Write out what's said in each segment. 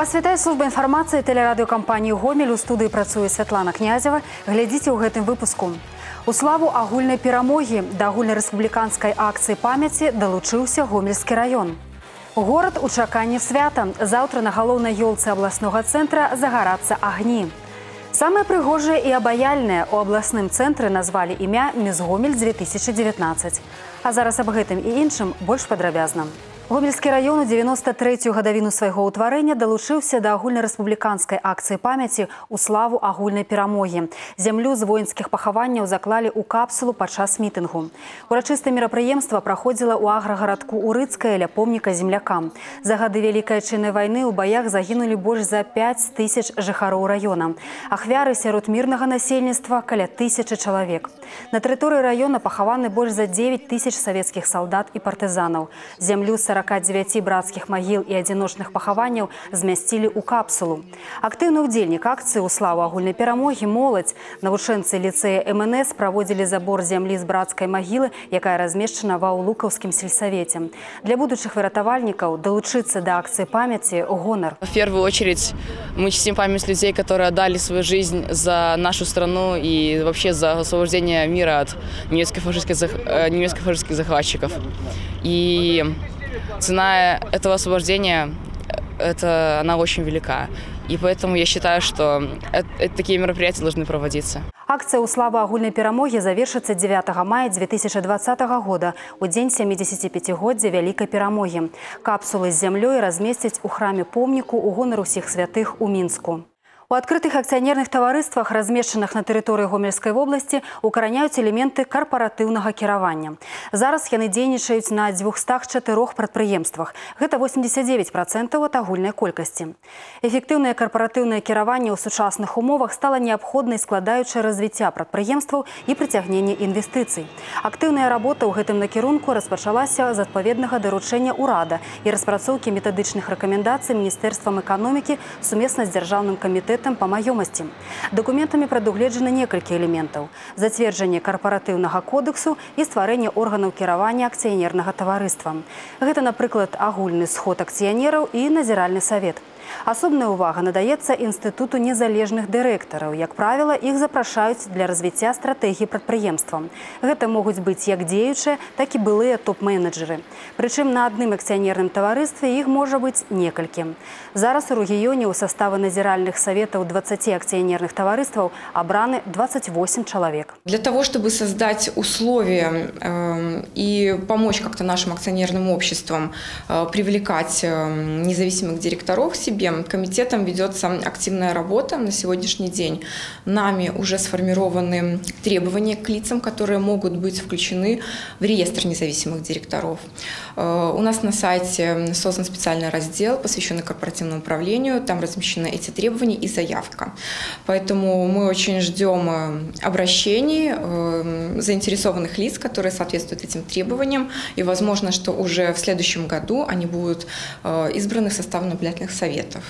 Вас вітае служба інфармацыі тэлерадыёкампаніі гомель у студыі працуе Святлана князева глядзіце ў гэтым выпуску у славу агульнай перамогі да агульнарэспубліканскай акцыі памяці далучыўся гомельскі раён горад у чаканні свята заўтра на галоўнай ёлцы абласнога цэнтра загарацца агні самыя прыгожыя і абаяльныя у абласным цэнтры назвалі імя мізгомель 2019 а зараз аб гэтым і іншым больш падрабязна у Гомельскі раён у 93 гадавіну свайго ўтварэння далучыўся да агульнарэспубліканскай акцыі памяці ў славу агульнай перамогі. Зямлю з воінскіх пахаванняў заклалі ў капсулу падчас мітынгу. Урачыстае мерапрыемства праходзіла ў аграгарадку Урыцкая ля помніка землякам. За гады вялікай чыннай вайны ў баях загінулі больш за 5 тысяч жыхароў раёна. Ахвяры сярод мірнага насельніцтва каля тысячы чалавек. На тэрыторыі раёна пахаваны больш за 9 тысяч савецкіх салдат і партызанаў. Зямлю 40 49 брацкіх магіл і адзіночных пахаванняў змясцілі ў капсулу. Актыўны ўдзельнік акцыі ў славу агульнай перамогі моладзь навучэнцы ліцэя МНС праводзілі забор зямлі з брацкай магілы, якая размешчана ва ўлукаўскім сельсавеце. Для будучых выратавальнікаў далучыцца да акцыі памяці гонар. В первую очередь мы чтим память людей, которые отдали свою жизнь за нашу страну и вообще за освобождение мира от немецко-фашистских э, немецко захватчиков. И цена этого освобождения это, она очень велика. И поэтому я считаю, что это, это, такие мероприятия должны проводиться. Акция ў славу агульнай перамогі завершыцца 9 мая 2020 года у дзень 75годдзя вялікай перамогі. Капсулы з зямлёй размесцяць у храме помніку у гонар усіх святых у мінску. У адкрытых акцыянерных таварыствах, размешчаных на тэрыторыі гомельскай вобласці, укараняюць элементы карпаратыўнага кіравання. Зараз яны дзейнічаюць на 204 прадпрыемствах. Гэта 89 процентаў ад агульнай колькасці. Эфектыўнае карпаратыўнае кіраванне ў сучасных умовах стала неабходнай складаючай развіцця прадпрыемстваў і прыцягнення інвестыцый. Актыўная работа ў гэтым накірунку распачалася з адпаведнага даручэння ўрада і распрацоўкі метадычных рэкамендацый міністэрствам эканомікі сумесна з дзяржаўным камітэтам бюджэтам па маёмасці. Дакументамі прадугледжаны некалькі элементаў: зацверджанне карпаратыўнага кодексу і стварэнне органаў кіравання акцыянернага таварыства. Гэта, напрыклад, агульны сход акцыянераў і назіральны савет. Асобная ўвага надаецца інстытуту незалежных дырэктараў. Як правіла, іх запрашаюць для развіцця стратэгіі прадпрыемства. Гэта могуць быць як дзеючыя, так і былыя топ-менеджеры. Прычым на адным акцыянерным таварыстве іх можа быць некалькі. Зараз у рэгіёне ў саставы назіральных саветаў 20 акцыянерных таварыстваў абраны 28 человек. Для того, чтобы создать условия э, и помочь как-то нашим акционерным обществам э, привлекать э, независимых директоров себе, себе комитетом ведется активная работа на сегодняшний день. Нами уже сформированы требования к лицам, которые могут быть включены в реестр независимых директоров. Э, у нас на сайте создан специальный раздел, посвященный корпоративному управлению. Там размещены эти требования и заявка. Поэтому мы очень ждем э, обращений э, заинтересованных лиц, которые соответствуют этим требованиям. И возможно, что уже в следующем году они будут избраны в состав наблюдательных советов проектов.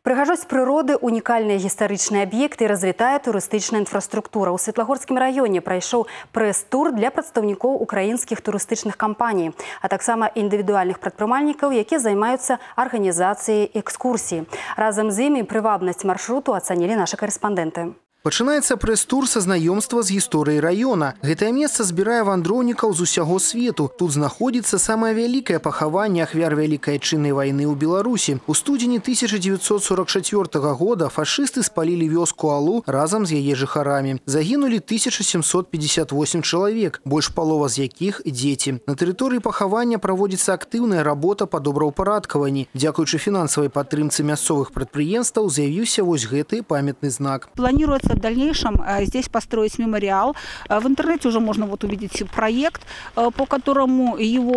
Прыгажосць прыроды, унікальныя гістарычныя аб'екты развітая турыстычная інфраструктура. У Светлагорскім раёне прайшоў прэс-тур для прадстаўнікоў украінскіх турыстычных кампаній, а таксама індывідуальных прадпрымальнікаў, якія займаюцца арганізацыяй экскурсій. Разам з імі прывабнасць маршруту ацанілі нашы карэспандэнты. Пачынаецца прэс-тур са знаёмства з гісторыяй раёна. Гэтае месца збірае вандроўнікаў з усяго свету. Тут знаходзіцца самае вялікае пахаванне ахвяр вялікай чыннай вайны ў Беларусі. У студзені 1944 года фашысты спалілі вёску Алу разам з яе жыхарамі. Загінулі 1758 чалавек, больш палова з якіх дзеці. На тэрыторыі пахавання праводзіцца актыўная работа па добраўпарадкаванні. Дзякуючы фінансавай падтрымцы мясцовых прадпрыемстваў з'явіўся вось гэты памятны знак. Планируется в дальнейшем э, здесь построить мемориал. Э, в интернете уже можно вот увидеть проект, э, по которому его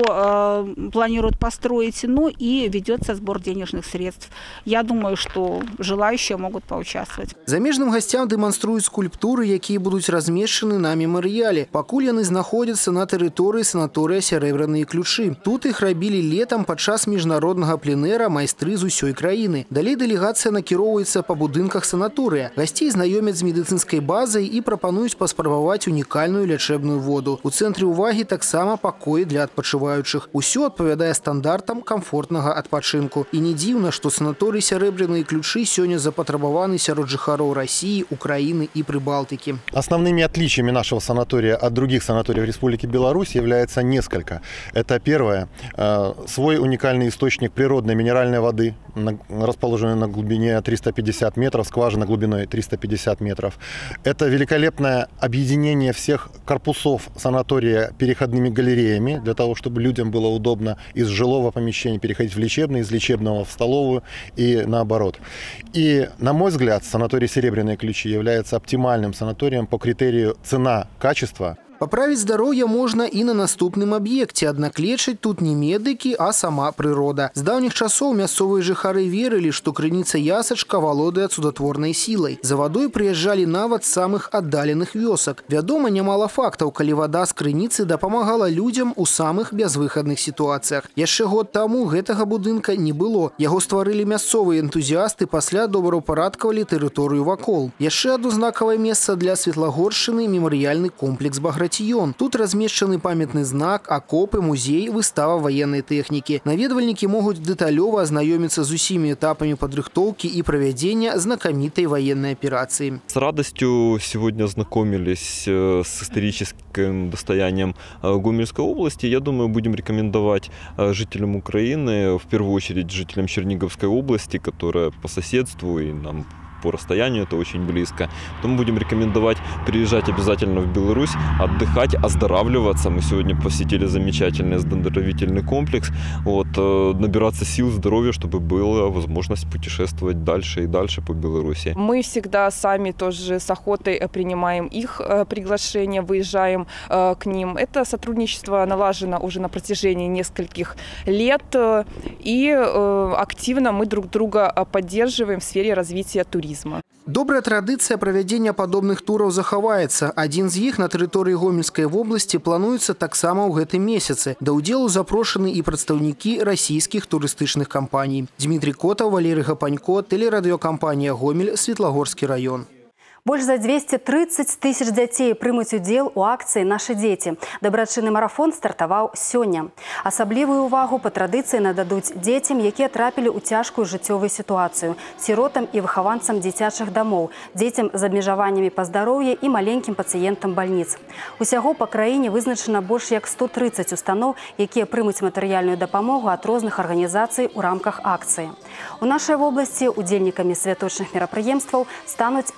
планируют построить, ну и ведется сбор денежных средств. Я думаю, что желающие могут поучаствовать. Замежным гостям демонструют скульптуры, якія будут размешчаны на мемориале. Пакуль яны знаходзяцца на тэрыторыі санаторыя сярэбраныя ключы. Тут их рабілі летом падчас міжнароднага пленэра майстры з усёй краіны. Далей дэлегацыя накіроўваецца па будынках санаторыя. Гасцей знаёмяць з з медыцынскай базай і прапануюць паспрабаваць унікальную лячэбную воду. У цэнтры ўвагі таксама пакоі для адпачываючых. Усё адпавядае стандартам камфортнага адпачынку. І не дзіўна, што санаторый сярэбраныя ключы сёння запатрабаваны сярод жыхароў России, Украины и Прибалтики. Основными отличиями нашего санатория от других санаториев Республики Беларусь является несколько. Это первое, э, свой уникальный источник природной минеральной воды, на- расположенный на глубине 350 метров, скважина глубиной 350 метров. это великолепное объединение всех корпусов санатория переходными галереями, для того, чтобы людям было удобно из жилого помещения переходить в лечебное, из лечебного в столовую и наоборот. И, на мой взгляд, санаторий «Серебряные ключи» является оптимальным санаторием по критерию цена-качество Поправить здоровье можно и на наступным объекте, аднак лечыць тут не медыкі, а сама прырода. З даўніх часоў мясцовыя жыхары верылі, што крыніца ясачка валодае цудатворнай сілай. За вадой прыязджалі нават з самых аддаленых вёсак. Вядома, нямала фактаў, калі вада з крыніцы дапамагала людзям у самых бязвыхадных сітуацыях. Яшчэ год таму гэтага будынка не было. Яго стварылі мясцовыя энтузіасты, пасля добраўпарадкавалі тэрыторыю вакол. Яшчэ адно знакавае месца для светлагоршчыны мемарыяльны комплекс Баграцьён. Тут размешчаны памятны знак, акопы, музей, выстава военной тэхнікі. Наведвальнікі могуць дэталёва азнаёміцца з усімі этапамі падрыхтоўкі і правядзення знакамітай военной аперацыі. С радостью сегодня ознакомились э, с историческим достоянием э, Гомельской области. Я думаю, будем рекомендовать э, жителям Украины, в первую очередь жителям Черниговской области, которая по соседству и нам по расстоянию это очень близко. Потом будем рекомендовать приезжать обязательно в Беларусь, отдыхать, оздоравливаться. Мы сегодня посетили замечательный оздоровительный комплекс. Вот, э, набираться сил, здоровья, чтобы была возможность путешествовать дальше и дальше по Беларуси. Мы всегда сами тоже с охотой э, принимаем их э, приглашения, выезжаем к ним. Это сотрудничество налажено уже на протяжении нескольких лет, и активно мы друг друга поддерживаем в сфере развития туризма Добрая традыцыя правядзення падобных тураў захаваецца. Адзін з іх на тэрыторыі гомельскай вобласці плануецца таксама ў гэтым месяцы. Да ўдзелу запрошаны і прадстаўнікі расійскіх турыстычных кампаній. Дмітрий Котаў, Валерый Гапанько, тэлерадыёкампанія Гомель, Светлагорскі раён. Больш за 230 тысяч дзяцей прымуць удзел у акцыі нашы дзеці. Дабрачынны марафон стартаваў сёння. Асаблівую ўвагу па традыцыі нададуць дзецям, якія трапілі ў цяжкую жыццёвую сітуацыю, сіротам і выхаванцам дзіцячых дамоў, дзецям з абмежаваннямі па здароўі і маленькім пацыентам бальніц. Усяго па краіне вызначана больш як 130 устаноў, якія прымуць матэрыяльную дапамогу ад розных арганізацый у рамках акцыі. У нашай вобласці удзельнікамі святочных мерапрыемстваў стануць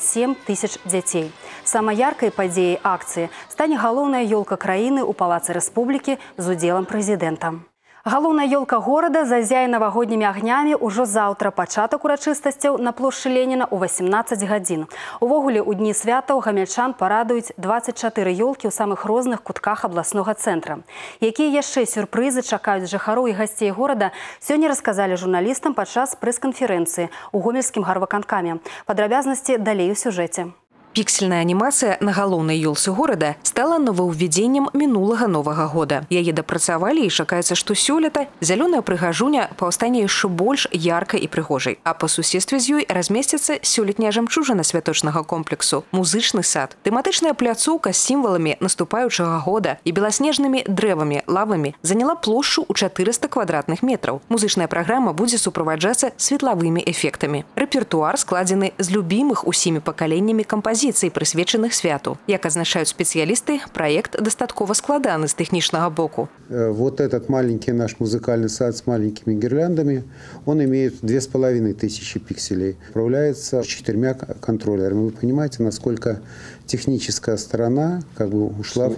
67 тысяч дзяцей. Самай яркай падзеяй акцыі стане галоўная ёлка краіны ў палацы рэспублікі з удзелам прэзідэнта. Галоўная ёлка горада зазяе навагоднімі агнямі ўжо заўтра пачатак урачыстасцяў на плошчы Леніна ў 18 гадзін. Увогуле ў дні святаў гамяльчан парадуюць 24 ёлкі ў самых розных кутках абласнога цэнтра. Якія яшчэ сюрпрызы чакаюць жыхароў і гасцей горада, сёння расказалі журналістам падчас прэс-канферэнцыі ў гомельскім гарваканкаме. Падрабязнасці далей у сюжэце. Піксельная анімацыя на галоўнай ёлцы горада стала новаўвядзеннем мінулага новага года. Яе дапрацавалі і чакаецца, што сёлета зялёная прыгажуня паўстане яшчэ больш яркай і прыгожай. А па суседстве з ёй размесціцца сёлетняя жамчужына святочнага комплексу, музычны сад, тэматычная пляцоўка з сімваламі наступаючага года і беласнежнымі дрэвамі, лавамі заняла плошчу ў 400 квадратных метраў. Музычная праграма будзе суправаджацца светлавымі эфектамі. Рэпертуар складзены з любімых усімі пакаленнямі кампазіцый кампазіцый, прысвечаных святу. Як азначаюць спецыялісты, праект дастаткова складаны з тэхнічнага боку. Вот этот маленький наш музыкальный сад с маленькими гирляндами, он имеет две с половиной тысячи пикселей. Управляется четырьмя контроллерами. Вы понимаете, насколько техническая сторона как бы ушла,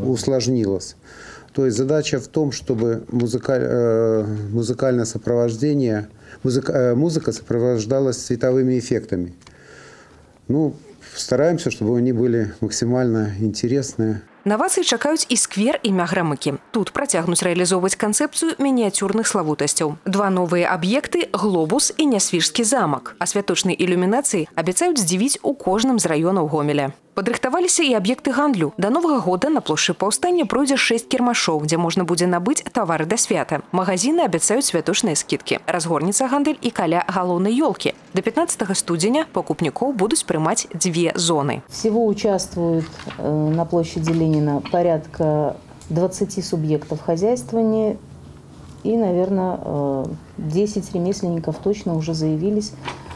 усложнилась. То есть задача в том, чтобы музыкаль, э, музыкальное сопровождение, музыка, э, музыка сопровождалась световыми эффектами. Ну, стараемся, чтобы они были максимально интересные. Навацыі чакаюць і сквер імя грамыкі. Тут працягнуць рэалізоўваць канцэпцыю мініяцюрных славутасцяў. Два новыя аб'екты глобус і нясвіжскі замак. А святочнай ілюмінацыі абяцаюць здзівіць у кожным з раёнаў гомеля. Падрыхтаваліся і аб'екты гандлю. Да новага года на плошчы паўстання пройдзе шэсць кірмашоў, дзе можна будзе набыць тавары да свята. Магазіны абяцаюць святочныя скідкі. Разгорніцца гандаль і каля галоўнай ёлкі. До 15 студзеня пакупнікоў будуць прымаць дзве зоны. Всего участвуют э, на площади Ленина порядка 20 субъектов хозяйствования и, наверное, э, 10 ремесленников точно уже заявились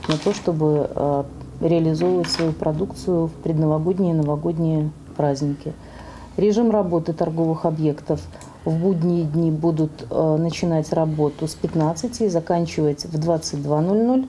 на то, чтобы э, реализовывать свою продукцию в предновогодние и новогодние праздники. Режим работы торговых объектов в будние дни будут э, начинать работу с 15 и заканчивать в 22.00.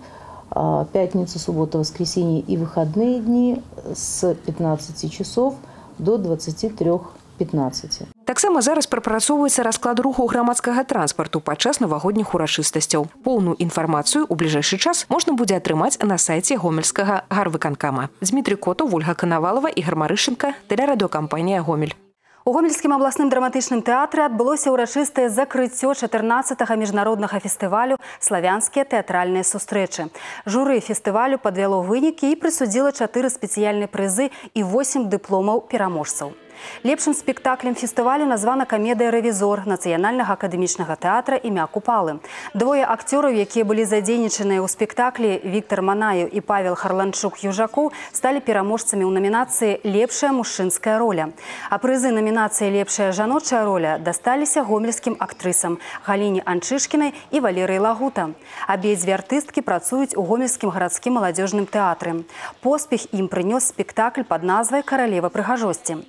А Пятница, суббота, воскресенье и выходные дни с 15 часов до 23.15. Таксама зараз прапрацоўваецца расклад руху грамадскага транспарту падчас навагодніх урачыстасцяў. Поўную інфармацыю ў бліжэйшы час можна будзе атрымаць на сайце гомельскага гарвыканкама. Дмітрий Коту, Вольга Канавалова і Гармарышенко, тэлерадыокампанія Гомель. У гомельскім абласным драматычным тэатры адбылося ўрачыстае закрыццё 14 міжнароднага фестывалю славянскія тэатральныя сустрэчы. Журы фестывалю падвяло вынікі і прысудзіла чатыры спецыяльныя прызы і 8 дыпломаў пераможцаў. Лепшым спектаклем фестывалю названа камедыя рэвізор нацыянальнага акадэмічнага тэатра імя купалы. Двое акцёраў, якія былі задзейнічаныя ў спектаклі Віктор Манаю і Павел Харланчук Южакоў сталі пераможцамі ў намінацыі лепшая мужчынская роля. А прызы намінацыі лепшая жаночая роля дасталіся гомельскім актрысам Галіне Анчышкінай і Валерый Лагута. Абедзве артысткі працуюць у гомельскім гарадскім маладзёжным тэатры. Поспех ім прынёс спектакль пад назвай каралева прыгажосці.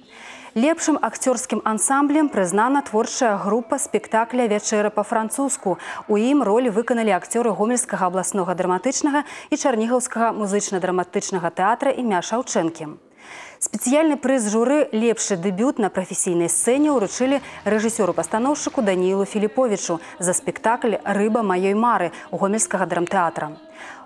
Лепшым акцёрскім ансамблем прызнана творчая група спектакля вячэра па-французску. У ім ролі выканалі акцёры гомельскага абласнога драматычнага і чарнігаўскага музычна-драматычнага тэатра імя Шаўчэнкі. Спецыяльны прыз журы лепшы дэбют на прафесійнай сцэне ўручылі рэжысёру-пастаноўшчыку Даніілу Філіповічу за спектакль рыба маёй мары у гомельскага драмтэатра.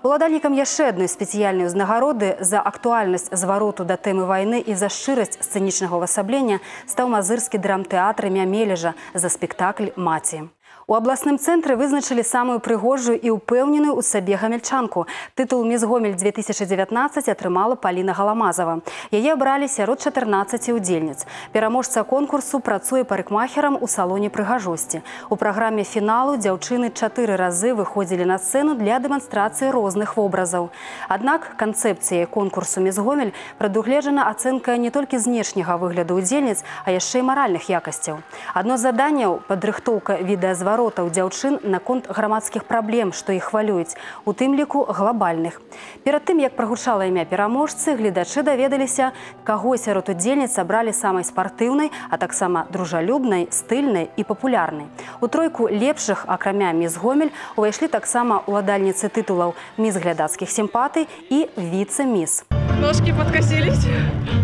Уладальнікам яшчэ адной спецыяльнай узнагароды за актуальнасць звароту да тэмы вайны і за шчырасць сцэнічнага ўвасаблення стаў мазырскі драмтэатр Мямележа за спектакль маці. У абласным цэнтры вызначылі самую прыгожую і ўпэўненую ў сабе гамельчанку. Тытул «Міс Гомель 2019» атрымала Паліна Галамазава. Яе абралі сярод 14 удзельніц. Пераможца конкурсу працуе парыкмахерам у салоне прыгажосці. У праграме фіналу дзяўчыны чатыры разы выходзілі на сцэну для дэманстрацыі розных вобразаў. Аднак канцэпцыяй конкурсу «Міс Гомель» прадугледжана ацэнка не толькі знешняга выгляду удзельніц, а яшчэ і маральных якасцяў. Адно з заданняў – падрыхтоўка відэазваротаў зваротаў дзяўчын наконт грамадскіх праблем, што іх хвалююць, у тым ліку глобальных. Перад тым, як прагучала імя пераможцы, гледачы даведаліся, каго сярод удзельніц сабралі самай спартыўнай, а таксама дружалюбнай, стыльнай і папулярнай. У тройку лепшых, акрамя міс Гомель, увайшлі таксама уладальніцы тытулаў міс глядацкіх сімпатый і віце-міс. Ножки подкосились.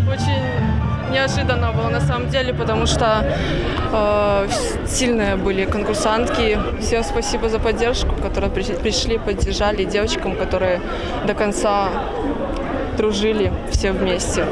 Очень неожиданно было на самом деле, потому что э, сильные были конкурсантки. Всем спасибо за поддержку, которые пришли, поддержали девочкам, которые до конца дружили все вместе.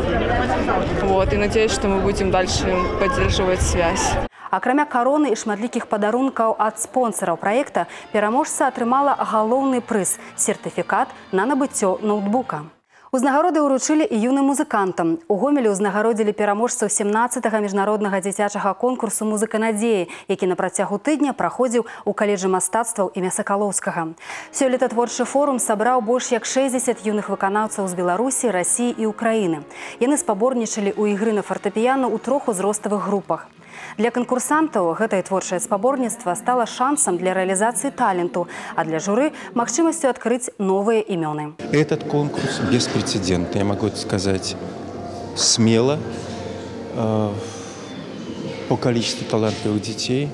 Вот, и надеюсь, что мы будем дальше поддерживать связь. Акрамя кароны і шматлікіх падарункаў ад спонсараў праекта пераможца атрымала галоўны прыз сертыфікат на набыццё ноутбука. Узнагароды ўручылі і юным музыкантам. У гомелі ўзнагародзілі пераможцаў 17 міжнароднага дзіцячага конкурсу музыка надзеі, які на працягу тыдня праходзіў у каледжы мастацтваў імя Сакалоўскага. Сёлета творчы форум сабраў больш як 60 юных выканаўцаў з Беларусі, рассіі і Украіны. Яны спаборнічалі ў ігры на фартэпіяну ў трох узроставых групах. Для канкурсантаў гэтае творчае спаборніцтва стала шансам для рэалізацыі таленту, а для журы магчымасцю адкрыць новыя імёны. Этот конкурс беспрецедентный, я могу сказать смело, э, по количеству талантливых детей.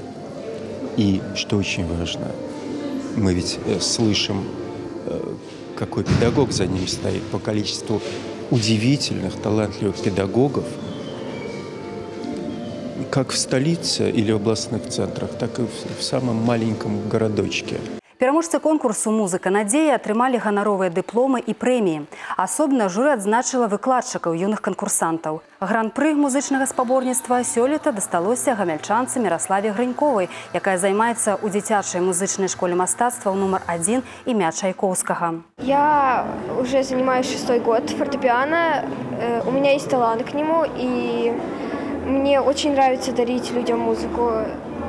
И, что очень важно, мы ведь э, слышим, э, какой педагог за ним стоит, по количеству удивительных, талантливых педагогов – как в столице или областных центрах, так и в самом маленьком городочке. Пераможцы конкурсу музыка надзеі атрымалі ганаровыя дыпломы і прэміі. Асобна журы адзначыла выкладчыкаў юных канкурсантаў. Гран-пры музычнага спаборніцтва сёлета дасталося гамяльчанцы Міраславе Грыньковай, якая займаецца ў дзіцячай музычнай школе мастацтва нумар 1 імя Чайковскага. Я уже занимаюсь шестой год фортепиано. Э, у меня есть талант к нему, и мне очень нравится дарить людям музыку.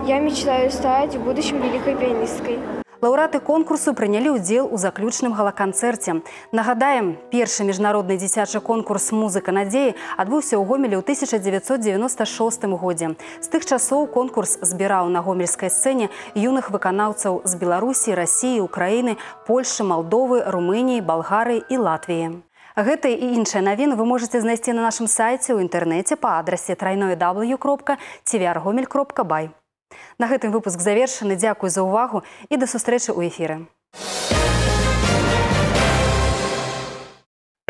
Я мечтаю стать в будущем великой пианисткой. Лаўрэаты конкурсу прынялі ўдзел у заключным галаканцэрце. Нагадаем, першы міжнародны дзіцячы конкурс музыка надзеі адбыўся ў гомелі ў 1996 годзе. З тых часоў конкурс збіраў на гомельскай сцэне юных выканаўцаў з Беларусі, Расіі, Украіны, Польшы, Малдовы, Румыніі, Балгары і Латвіі. Гэтыя і іншыя навіны вы можете знайсці на нашым сайце ў інтэрнэце па адрасе трайное w.tvrгомель.бай. На гэтым выпуск завершаны. Дзякуй за ўвагу і да сустрэчы ў эфіры.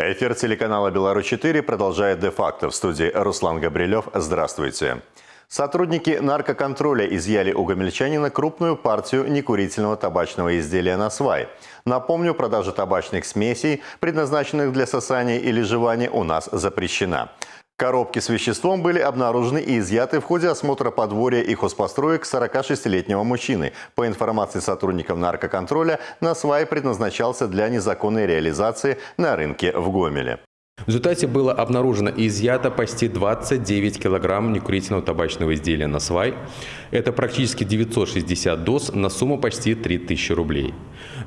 Эфир телеканала «Беларусь-4» продолжает де-факто. В студии Руслан Габрилев. Здравствуйте. Сотрудники наркоконтроля изъяли у гомельчанина крупную партию некурительного табачного изделия на свай. Напомню, продажа табачных смесей, предназначенных для сосания или жевания, у нас запрещена. Коробки с веществом были обнаружены и изъяты в ходе осмотра подворья и хозпостроек 46-летнего мужчины. По информации сотрудников наркоконтроля, на свай предназначался для незаконной реализации на рынке в Гомеле. В результате было обнаружено и изъято почти 29 килограмм некурительного табачного изделия на свай. Это практически 960 доз на сумму почти 3000 рублей.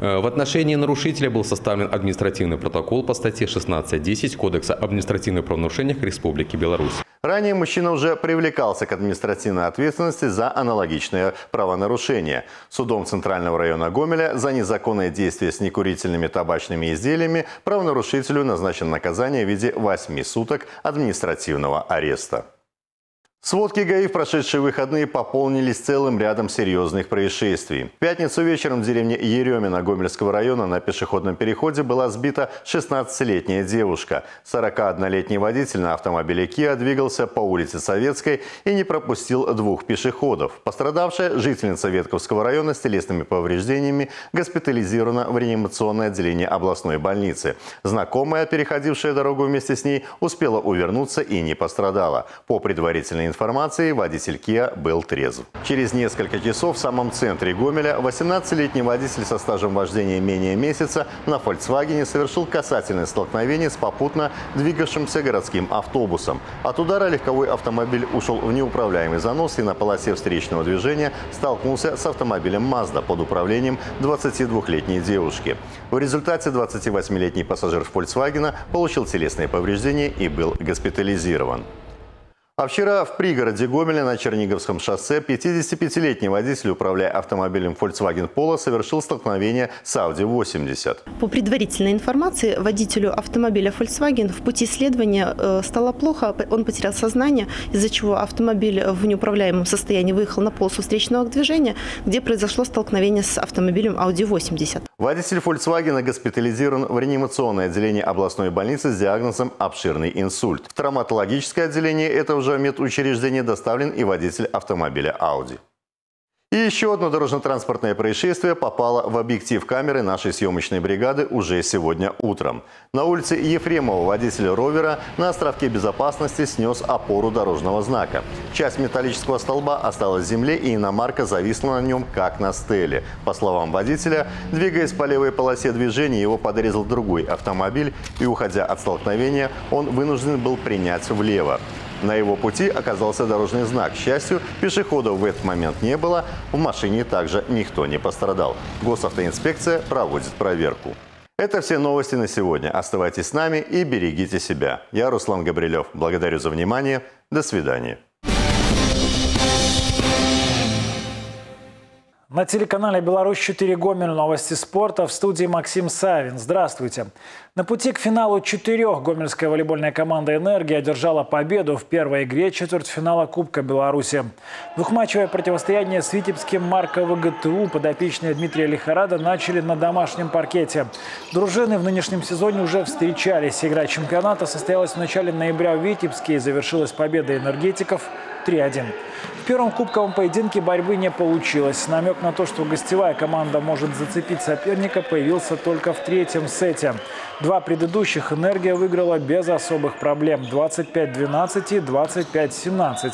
Э, в отношении нарушителя был составлен административный протокол по статье 16.10 Кодекса об административных правонарушениях Республики Беларусь. Ранее мужчина уже привлекался к административной ответственности за аналогичное правонарушение. Судом Центрального района Гомеля за незаконное действие с некурительными табачными изделиями правонарушителю назначено наказание в виде 8 суток административного ареста. Сводки ГАИ в прошедшие выходные пополнились целым рядом серьезных происшествий. В пятницу вечером в деревне Еремина Гомельского района на пешеходном переходе была сбита 16-летняя девушка. 41-летний водитель на автомобиле Kia двигался по улице Советской и не пропустил двух пешеходов. Пострадавшая жительница Ветковского района с телесными повреждениями госпитализирована в реанимационное отделение областной больницы. Знакомая, переходившая дорогу вместе с ней, успела увернуться и не пострадала. По предварительной информации, водитель Kia был трезв. Через несколько часов в самом центре Гомеля 18-летний водитель со стажем вождения менее месяца на «Фольксвагене» совершил касательное столкновение с попутно двигавшимся городским автобусом. От удара легковой автомобиль ушел в неуправляемый занос и на полосе встречного движения столкнулся с автомобилем «Мазда» под управлением 22-летней девушки. В результате 28-летний пассажир «Фольксвагена» получил телесные повреждения и был госпитализирован. А вчера в пригороде Гомеля на Черниговском шоссе 55-летний водитель, управляя автомобилем Volkswagen Polo, совершил столкновение с Audi 80. По предварительной информации, водителю автомобиля Volkswagen в пути следования э, стало плохо, он потерял сознание, из-за чего автомобиль в неуправляемом состоянии выехал на полосу встречного движения, где произошло столкновение с автомобилем Audi 80. Водитель Volkswagen госпитализирован в реанимационное отделение областной больницы с диагнозом обширный инсульт. В травматологическое отделение этого же медучреждения доставлен и водитель автомобиля Audi. И еще одно дорожно-транспортное происшествие попало в объектив камеры нашей съемочной бригады уже сегодня утром. На улице Ефремова водитель ровера на островке безопасности снес опору дорожного знака. Часть металлического столба осталась в земле и иномарка зависла на нем, как на стеле. По словам водителя, двигаясь по левой полосе движения, его подрезал другой автомобиль и, уходя от столкновения, он вынужден был принять влево. На его пути оказался дорожный знак. К счастью, пешеходов в этот момент не было. В машине также никто не пострадал. Госавтоинспекция проводит проверку. Это все новости на сегодня. Оставайтесь с нами и берегите себя. Я Руслан Габрилев. Благодарю за внимание. До свидания. На телеканале «Беларусь-4 Гомель» новости спорта в студии Максим Савин. Здравствуйте. На пути к финалу четырех гомельская волейбольная команда «Энергия» одержала победу в первой игре четвертьфинала Кубка Беларуси. Двухматчевое противостояние с Витебским Марка ВГТУ подопечные Дмитрия Лихарада начали на домашнем паркете. Дружины в нынешнем сезоне уже встречались. Игра чемпионата состоялась в начале ноября в Витебске и завершилась победой энергетиков 3-1. В первом кубковом поединке борьбы не получилось. Намек на то, что гостевая команда может зацепить соперника, появился только в третьем сете. Два предыдущих «Энергия» выиграла без особых проблем – 25-12 и 25-17.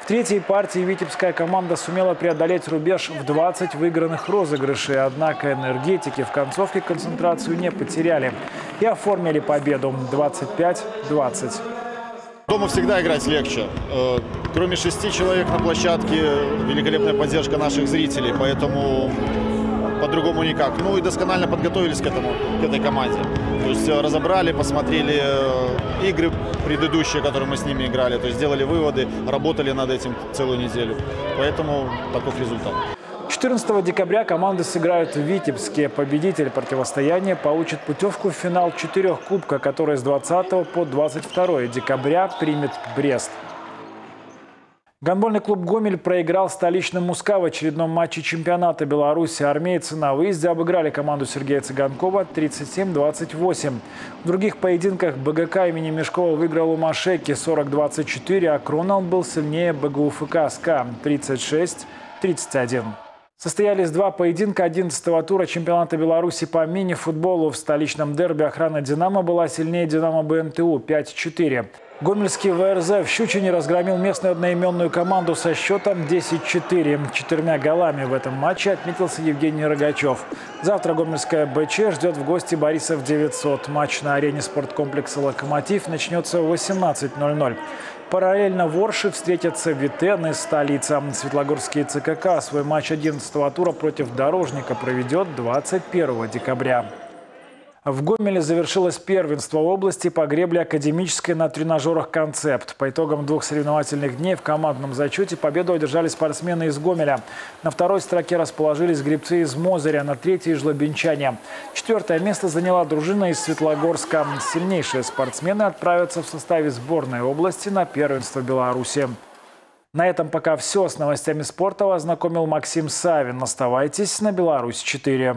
В третьей партии витебская команда сумела преодолеть рубеж в 20 выигранных розыгрышей, однако энергетики в концовке концентрацию не потеряли и оформили победу 25-20. Дома всегда играть легче. Кроме шести человек на площадке, великолепная поддержка наших зрителей. Поэтому по-другому никак. Ну и досконально подготовились к этому, к этой команде. То есть э, разобрали, посмотрели э, игры предыдущие, которые мы с ними играли, то есть сделали выводы, работали над этим целую неделю. Поэтому таков результат. 14 декабря команды сыграют в Витебске. Победитель противостояния получит путевку в финал четырех кубка, который с 20 по 22 декабря примет Брест. Гонбольный клуб «Гомель» проиграл столичным «Муска» в очередном матче чемпионата Беларуси. Армейцы на выезде обыграли команду Сергея Цыганкова 37-28. В других поединках БГК имени Мешкова выиграл у Машеки 40-24, а Кронал был сильнее БГУФК СКА 36-31. Состоялись два поединка 11-го тура чемпионата Беларуси по мини-футболу. В столичном дерби охрана «Динамо» была сильнее «Динамо БНТУ» 5-4. Гомельский ВРЗ в Щучине разгромил местную одноименную команду со счетом 10-4. Четырьмя голами в этом матче отметился Евгений Рогачев. Завтра Гомельская БЧ ждет в гости Борисов 900. Матч на арене спорткомплекса «Локомотив» начнется в 18.00. Параллельно в Орше встретятся Витен и столица. Светлогорский ЦКК свой матч 11-го тура против Дорожника проведет 21 декабря. В Гомеле завершилось первенство области по гребле академической на тренажерах «Концепт». По итогам двух соревновательных дней в командном зачете победу одержали спортсмены из Гомеля. На второй строке расположились гребцы из Мозыря, на третьей – жлобинчане. Четвертое место заняла дружина из Светлогорска. Сильнейшие спортсмены отправятся в составе сборной области на первенство Беларуси. На этом пока все. С новостями спорта вас Максим Савин. Оставайтесь на Беларусь 4.